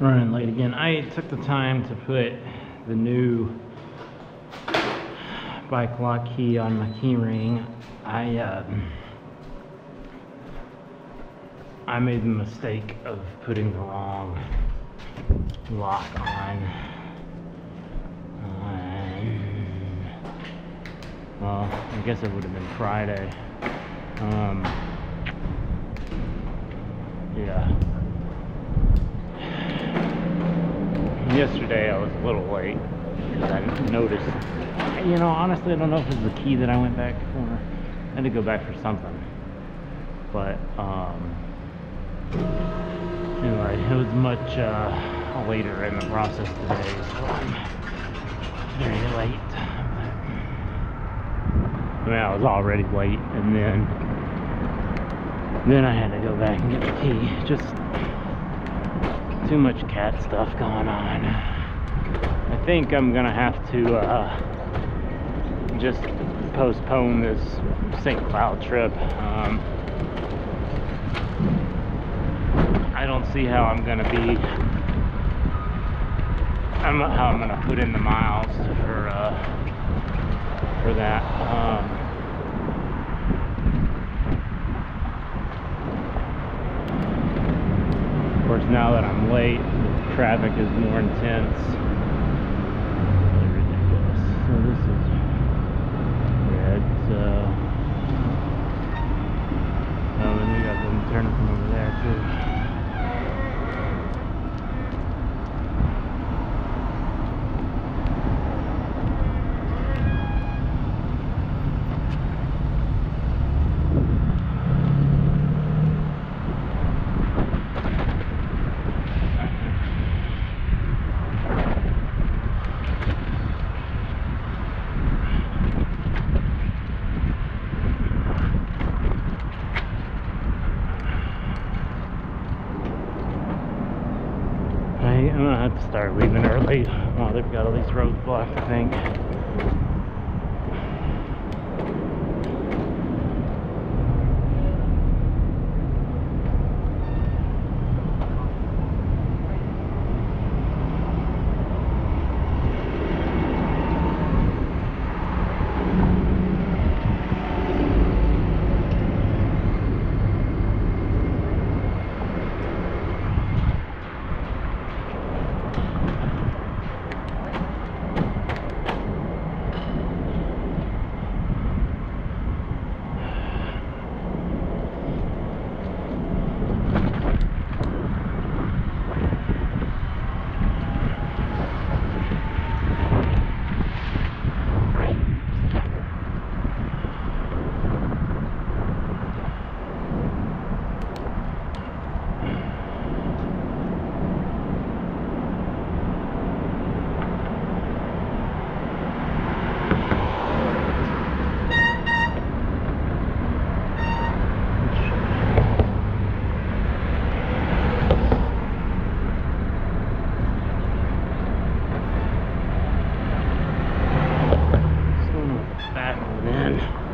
running late again. I took the time to put the new bike lock key on my key ring. I uh, I made the mistake of putting the wrong lock on. on well, I guess it would have been Friday. Um, yeah. Yesterday I was a little late because I noticed, you know, honestly I don't know if it's the key that I went back for. I had to go back for something. But, um, anyway, it was much uh, later in the process today, so I'm very late. I mean, I was already late, and then then I had to go back and get the key. Just too much cat stuff going on. I think I'm gonna have to uh, just postpone this St. Cloud trip. Um, I don't see how I'm gonna be. I don't know how I'm gonna put in the miles for uh, for that. Um, course, now that I'm late, the traffic is more intense. Really ridiculous. So this is red. So, oh, and we got them turning from To start leaving early. Oh, they've got all these roads blocked, I think. Just gonna back